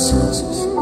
senses.